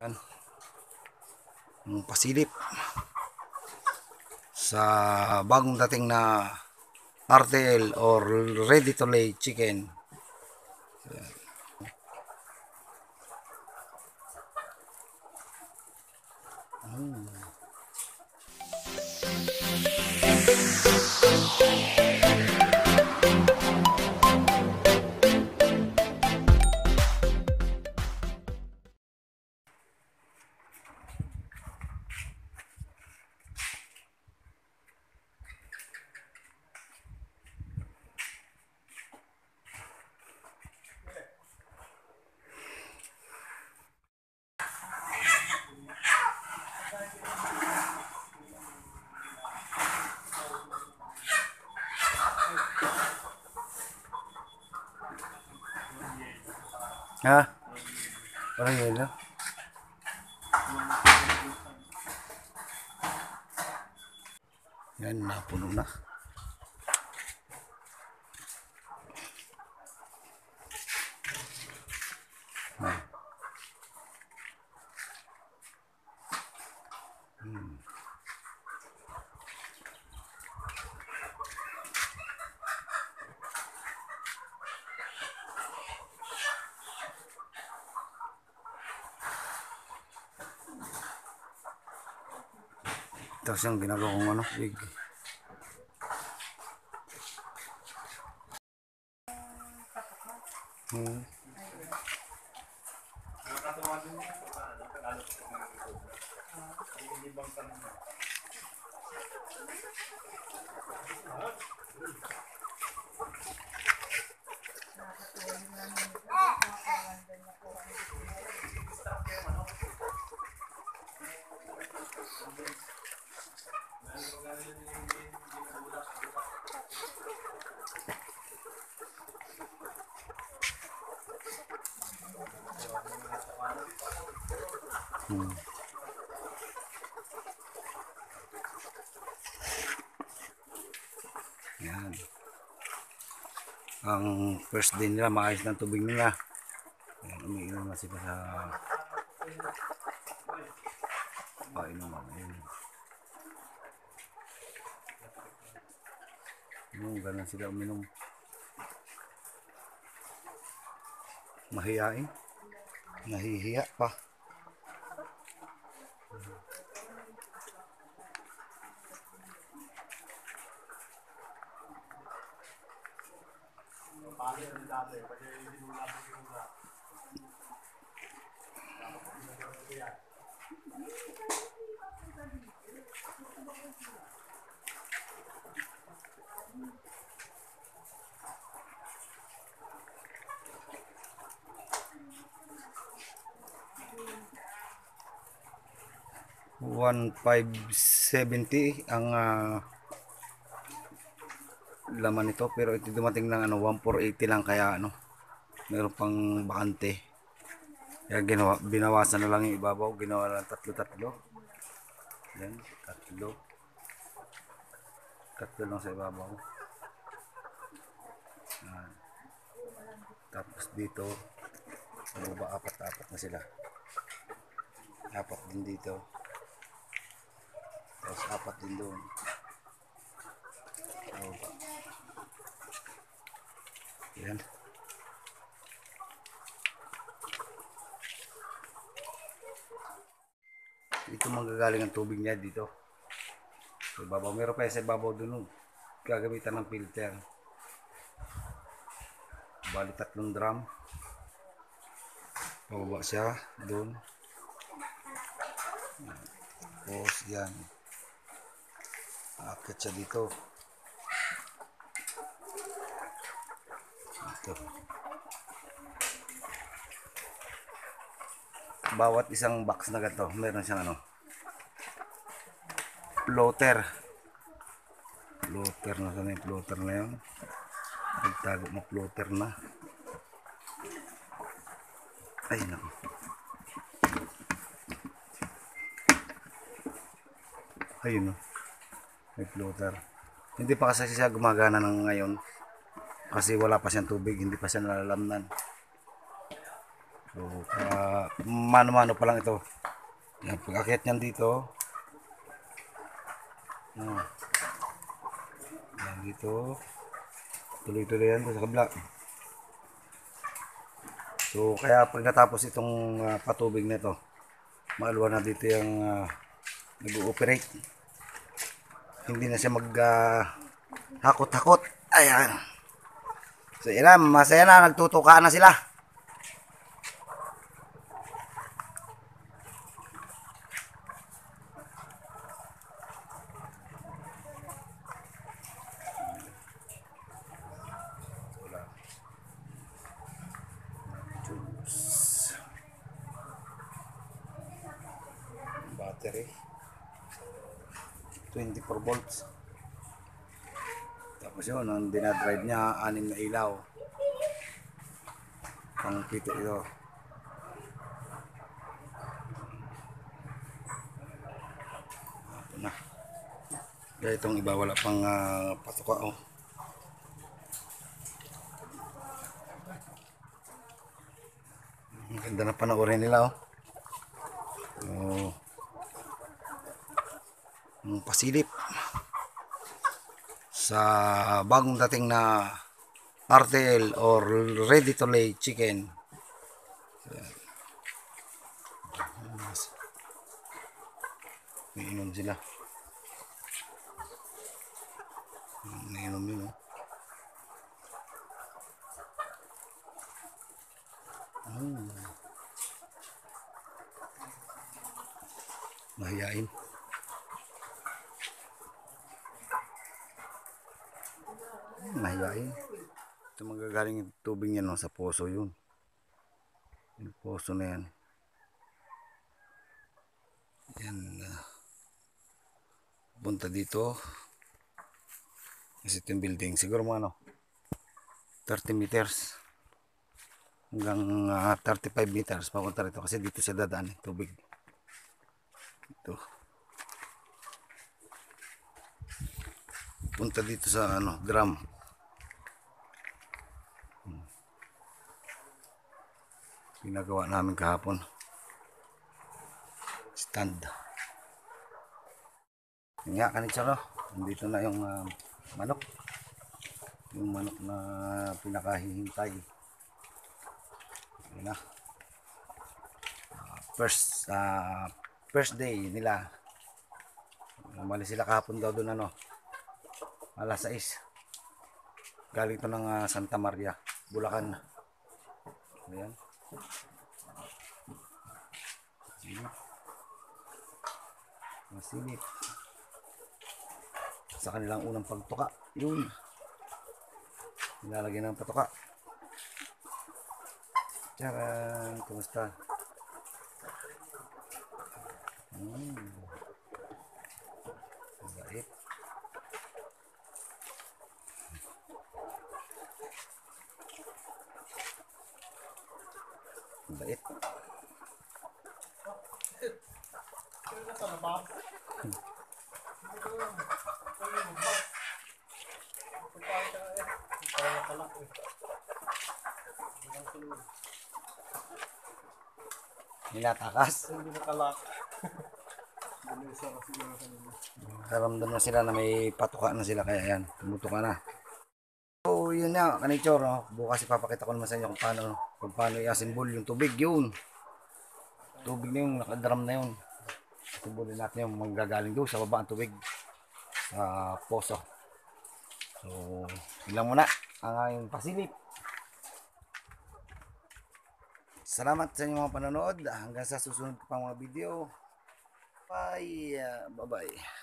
Yan. Ang pasilip sa bagong dating na RTL or ready to lay chicken. Ha? Parang lang. Yan, napuno na. Tapos yung ginagawa kong ano, wig. Hmm. Hmm. Yan. Ang first day nila, maayos ng tubig nila. Yan, umiinom na sila sa painuman. Ayun. Yung ganun sila uminom. Mahiyain. Nahihiya pa. One five seventy ang ah, laman nito. Pero ito dumating ng ano 1480 lang. Kaya ano meron pang bakante. Kaya ginawa, binawasan na lang yung ibabaw. Ginawa lang tatlo tatlo. Yan tatlo. Tatlo lang sa ibabaw. Yan. tapos dito sa baba apat apat na sila. Apat din dito tapos apat din doon. O, ba? Yan. Ito manggagaling ang tubig niya dito. Sa ibabaw. Meron pa sa ibabaw doon. oh. Gagamitan ng filter. Bali tatlong drum. Pababa siya doon. Tapos yan. Akit siya dito. Ito. Bawat isang box na ganito, meron siyang ano. Floater. Floater na sana yung floater na yun. Nagtago na floater na. Ay, naku. Ayun o. May floater. Hindi pa kasi siya gumagana ng ngayon. Kasi wala pa siyang tubig. Hindi pa siya nalalamnan. So, kaya mano-mano pa lang ito. Yan, pag akyat niyan dito. Yan. Yan dito. Tuloy-tuloy yan doon sa kabila. So, kaya pag natapos itong ah, patubig na ito, na dito yung ah, nag-ooperate. Hindi na siya mag ah, hakot-hakot. Ayan. So, yan na, masaya na, nagtutuka na sila. battery 24 volts. Tapos yun ang dinadrive niya anim na ilaw. Pang pito ito. Ito na. Kaya itong iba wala pang ah, patuka oh. Ang ganda na panoorin nila oh. Oh. Pasilip sa bagong dating na RTL or ready to lay chicken. Yan. May inom sila. May inom yun oh. Mahiyain. Mahiyain. Ito magagaling yung tubig niya no, sa poso yun. Yung poso na yan. Yan. ah. punta dito. Kasi ito yung building. Siguro mga ano, 30 meters. Hanggang ah, 35 meters papunta rito. Kasi dito siya dadaan yung tubig. Ito. Punta dito sa ano, drum. Pinagawa namin kahapon. Stand. Yun nga kanitsa no. Nandito na yung ah, manok. Yung manok na pinakahihintay. Yun na. Ah, first ah, first day nila. Umalis sila kahapon daw doon ano. Alas 6. Galing to ng ah, Santa Maria, Bulacan. Ayan. Silip. Masilip. Sa kanilang unang pagtuka. Yun. Nilalagyan ng patuka. Tcharan! Kumusta? Hmm. Ang Bait. Ang Bait. Ninatakas. Hindi nakalak. Karamdam na sila na may patuka na sila kaya yan, tumutuka na. So yun na, kanichor, no? bukas ipapakita ko naman sa inyo kung paano, kung paano i-assemble yung tubig, yun. Tubig na yung nakadram na yun. Assemble natin yung manggagaling doon sa baba ang tubig sa poso. So, ilang muna ang aking pasilip. Salamat sa inyong mga panonood. Hanggang sa susunod pa mga video. Bye. Bye-bye.